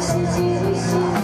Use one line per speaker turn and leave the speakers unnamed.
是起去旅